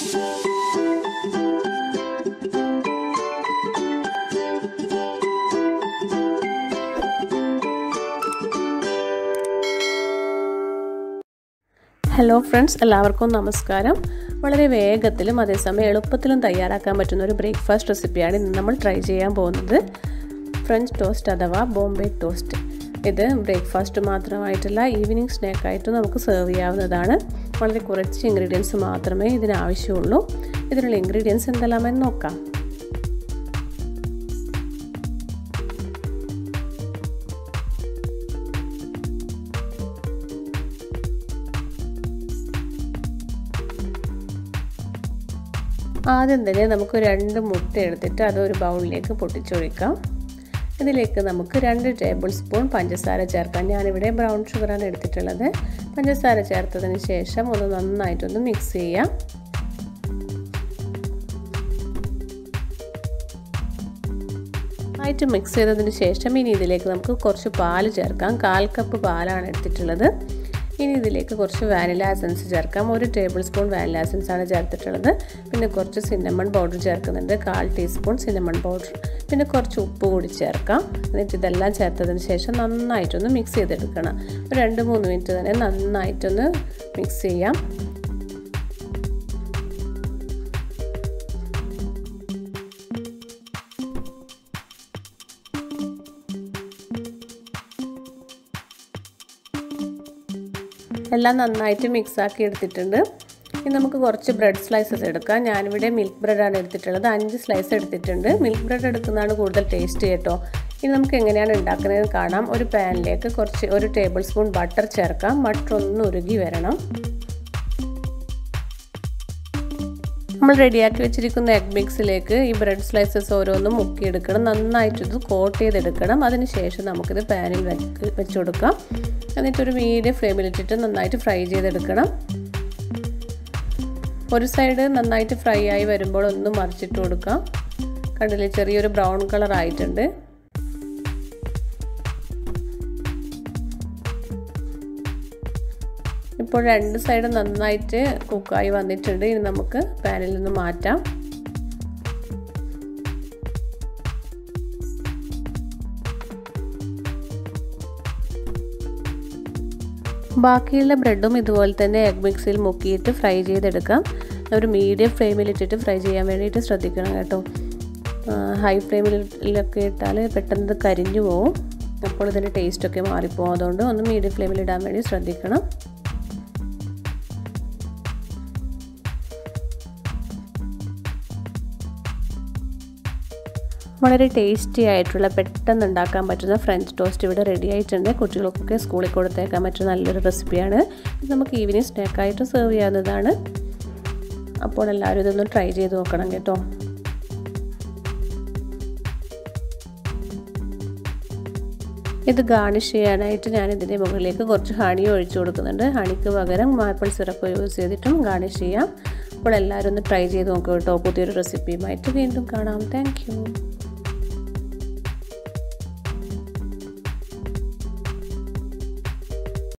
Hello friends എല്ലാവർക്കും നമസ്കാരം. വളരെ വേഗത്തിലും അതേസമയം എളുപ്പത്തിലും തയ്യാറാക്കാൻ പറ്റുന്ന ഒരു ബ്രേക്ക്ഫാസ്റ്റ് റെസിപ്പിയാണ് ഇന്ന് നമ്മൾ ട്രൈ ചെയ്യാൻ പോകുന്നത്. ഫ്രഞ്ച് ടോസ്റ്റ് അഥവാ ബോംബെ ടോസ്റ്റ് ഇത് ബ്രേക്ക്ഫാസ്റ്റ് മാത്രമായിട്ടല്ല ഈവനിങ് സ്നാക്കായിട്ടും നമുക്ക് സെർവ് ചെയ്യാവുന്നതാണ്. വളരെ കുറച്ച് ഇൻഗ്രീഡിയൻസ് മാത്രമേ ഇതിനാവശ്യമുള്ളൂ. ഇതിനുള്ള ഇൻഗ്രീഡിയൻസ് എന്തെല്ലാമെന്ന് നോക്കാം. ആദ്യം തന്നെ നമുക്ക് രണ്ട് മുട്ട എടുത്തിട്ട് അത് ഒരു ബൗളിലേക്ക് പൊട്ടിച്ചൊഴിക്കാം. ഇതിലേക്ക് നമുക്ക് രണ്ട് ടേബിൾ സ്പൂൺ പഞ്ചസാര ചേർക്കാം. ഞാനിവിടെ ബ്രൗൺ ഷുഗറാണ് എടുത്തിട്ടുള്ളത്. പഞ്ചസാര ചേർത്തതിന് ശേഷം ഒന്ന് നന്നായിട്ടൊന്ന് മിക്സ് ചെയ്യാം. ആയിട്ട് മിക്സ് ചെയ്തതിന് ശേഷം ഇനി ഇതിലേക്ക് നമുക്ക് കുറച്ച് പാൽ ചേർക്കാം. കാൽ കപ്പ് പാലാണ് എടുത്തിട്ടുള്ളത്. ഇനി ഇതിലേക്ക് കുറച്ച് വാനില എസൻസ് ചേർക്കാം. ഒരു ടേബിൾ സ്പൂൺ വാനില എസൻസ് ആണ് ചേർത്തിട്ടുള്ളത്. പിന്നെ കുറച്ച് സിന്നമൺ പൗഡർ ചേർക്കുന്നുണ്ട്. കാൽ ടീസ്പൂൺ സിന്നമൺ പൗഡർ പിന്നെ കുറച്ച് ഉപ്പ് കൂടി ചേർക്കാം. എന്നിട്ട് ഇതെല്ലാം ചേർത്തതിന് ശേഷം നന്നായിട്ടൊന്ന് മിക്സ് ചെയ്തെടുക്കണം. ഒരു രണ്ട് മൂന്ന് മിനിറ്റ് തന്നെ നന്നായിട്ടൊന്ന് മിക്സ് ചെയ്യാം. എല്ലാം നന്നായിട്ട് മിക്സാക്കി എടുത്തിട്ടുണ്ട്. ഇനി നമുക്ക് കുറച്ച് ബ്രെഡ് സ്ലൈസസ് എടുക്കാം. ഞാനിവിടെ മിൽക്ക് ബ്രെഡാണ് എടുത്തിട്ടുള്ളത്. അഞ്ച് സ്ലൈസ് എടുത്തിട്ടുണ്ട്. മിൽക്ക് ബ്രെഡ് എടുക്കുന്നതാണ് കൂടുതൽ ടേസ്റ്റ് കേട്ടോ. ഇനി നമുക്ക് എങ്ങനെയാണ് ഉണ്ടാക്കുന്നതെന്ന് കാണാം. ഒരു പാനിലേക്ക് കുറച്ച് ഒരു ടേബിൾ സ്പൂൺ ബട്ടർ ചേർക്കാം. ബട്ടർ ഒന്ന് ഉരുകി വരണം. നമ്മൾ റെഡിയാക്കി വെച്ചിരിക്കുന്ന എഗ് മിക്സിലേക്ക് ഈ ബ്രെഡ് സ്ലൈസസ് ഓരോന്നും മുക്കിയെടുക്കണം. നന്നായിട്ടിത് കോട്ട് ചെയ്തെടുക്കണം. അതിനുശേഷം നമുക്കിത് പാനിൽ വെച്ച് കൊടുക്കാം. എന്നിട്ടൊരു മീഡിയം ഫ്ലെയിമിലിട്ടിട്ട് നന്നായിട്ട് ഫ്രൈ ചെയ്തെടുക്കണം. ഒരു സൈഡ് നന്നായിട്ട് ഫ്രൈ ആയി വരുമ്പോൾ ഒന്ന് മറിച്ചിട്ട് കൊടുക്കാം. കണ്ടില്ലേ ചെറിയൊരു ബ്രൗൺ കളർ ആയിട്ടുണ്ട്. ഇപ്പോൾ രണ്ട് സൈഡ് നന്നായിട്ട് കുക്കായി വന്നിട്ടുണ്ട്. ഇനി നമുക്ക് പാനിൽ നിന്ന് മാറ്റാം. ബാക്കിയുള്ള ബ്രെഡും ഇതുപോലെ തന്നെ എഗ് മിക്സിൽ മുക്കിയിട്ട് ഫ്രൈ ചെയ്തെടുക്കാം. ഒരു മീഡിയം ഫ്ലെയിമിലിട്ടിട്ട് ഫ്രൈ ചെയ്യാൻ വേണ്ടിയിട്ട് ശ്രദ്ധിക്കണം കേട്ടോ. ഹൈ ഫ്ലെയിമിലൊക്കെ ഇട്ടാൽ പെട്ടെന്ന് കരിഞ്ഞു പോവും. അപ്പോൾ ഇതിന്റെ ടേസ്റ്റൊക്കെ മാറിപ്പോകും അതുകൊണ്ട് ഒന്ന് മീഡിയം ഫ്ലെയിമിൽ ഇടാൻ വേണ്ടി ശ്രദ്ധിക്കണം. വളരെ ടേസ്റ്റി ആയിട്ടുള്ള പെട്ടെന്ന് ഉണ്ടാക്കാൻ പറ്റുന്ന ഫ്രഞ്ച് ടോസ്റ്റ് ഇവിടെ റെഡി ആയിട്ടുണ്ട്. കുട്ടികൾക്കൊക്കെ സ്കൂളിൽ കൊടുത്തേക്കാൻ പറ്റുന്ന നല്ലൊരു റെസിപ്പിയാണ് ഇത് നമുക്ക് ഈവനിങ് സ്നാക്കായിട്ട് സെർവ് ചെയ്യാവുന്നതാണ്. അപ്പോൾ എല്ലാവരും ഇതൊന്ന് ട്രൈ ചെയ്ത് നോക്കണം കേട്ടോ. ഇത് ഗാർണിഷ് ചെയ്യാനായിട്ട് ഞാൻ ഇതിന്റെ മുകളിലേക്ക് കുറച്ച് ഹണി ഒഴിച്ചു കൊടുക്കുന്നുണ്ട്. ഹണിക്ക് പകരം മാപ്പിൾ സിറപ്പ് യൂസ് ചെയ്തിട്ടും ഗാർണിഷ് ചെയ്യാം. അപ്പോൾ എല്ലാവരും ഒന്ന് ട്രൈ ചെയ്ത് നോക്കുക കേട്ടോ. പുതിയൊരു റെസിപ്പിയുമായിട്ട് വീണ്ടും കാണാം. താങ്ക്